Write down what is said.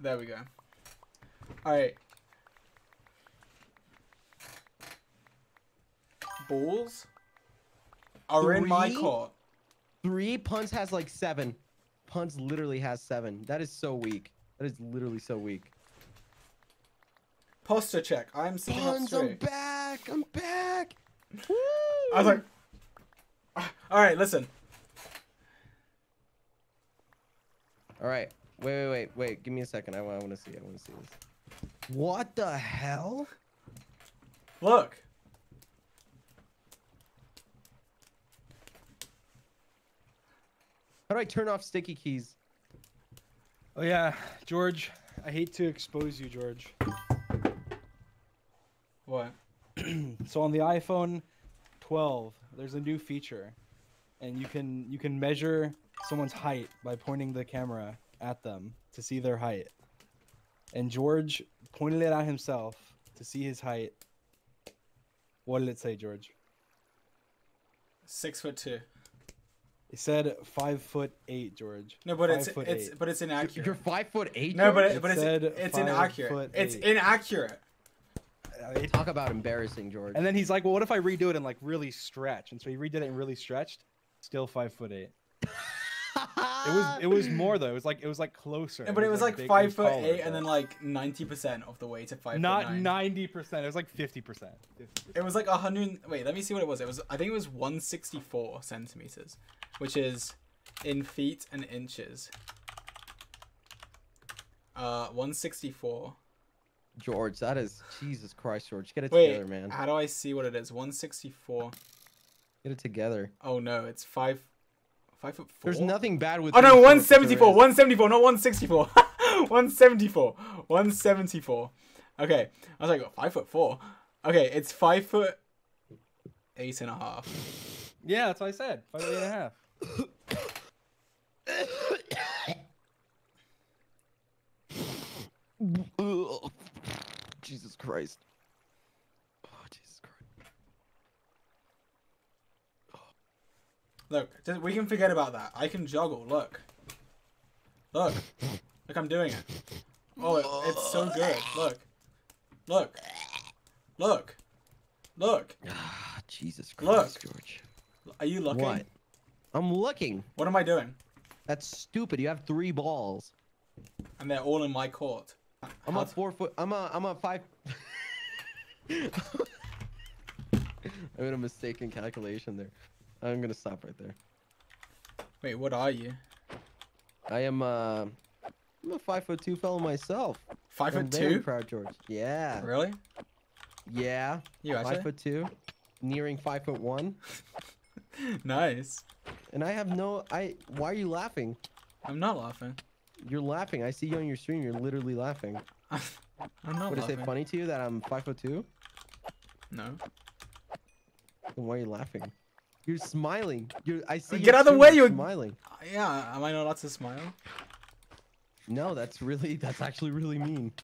There we go. All right. Balls are in my court. Three Punz has like seven. Punz literally has seven. That is so weak. That is literally so weak. Posture check. I'm sitting up Punz, I'm back. I'm back. I was like, "Ah, all right, listen. All right. Wait, wait, wait, wait. Give me a second. I, want to see. I want to see this. What the hell? Look. How do I turn off sticky keys? Oh yeah, George. I hate to expose you, George. What? So on the iPhone 12, there's a new feature, and you can you can measure someone's height by pointing the camera at them to see their height. And George pointed it at himself to see his height. What did it say, George? Six foot two. It said five foot eight, George. No, but Five it's it's eight. but it's inaccurate. You're five foot eight. no, but George? it, It but it's said it's five inaccurate. foot It's eight. inaccurate. Uh, talk about embarrassing, George. and then he's like, "Well, what if I redo it and like really stretch?" And so he redid it and really stretched. Still five foot eight. It was it was more though. It was like it was like closer. Yeah, but it was like big- five was foot taller, eight, and then like ninety percent of the way to five. not ninety percent. It was like fifty percent. It was like a hundred. Wait, let me see what it was. It was. I think it was one sixty four centimeters, which is in feet and inches. Uh, one sixty four. George, that is Jesus Christ, George. Get it Wait, together, man. how do I see what it is? One sixty four. Get it together. Oh no, it's five. Five foot four. There's nothing bad with. Oh no, these one shorts, but there seventy four. is. One seventy four, not one sixty four. One seventy four. One seventy four. Okay, I was like five foot four. Okay, it's five foot eight and a half. Yeah, that's what I said. Five eight and a half. Ugh. Jesus Christ. Oh, Jesus Christ. Look, we can forget about that. I can juggle. Look. Look. Look, I'm doing it. Oh, it, it's so good. Look. Look. Look. Look. Ah, Jesus Look. Christ, George. Are you looking? What? I'm looking. What am I doing? That's stupid. You have three balls. And they're all in my court. I'm How a four foot. I'm a. I'm a five. I made a mistaken calculation there. I'm gonna stop right there. Wait, what are you? I am. Uh, I'm a five foot two fellow myself. Five I'm foot two? proud, George. Yeah. Really? Yeah. You actually? Five foot two, nearing five foot one, nice. and I have no. I. Why are you laughing? I'm not laughing. You're laughing. I see you on your stream. You're literally laughing. I'm not What is laughing. it funny to you that I'm five foot two? No. Then why are you laughing? You're smiling. You're. I see. Get your out of the way, you're you- smiling. Yeah, am I not allowed to smile? No, that's really. That's actually really mean.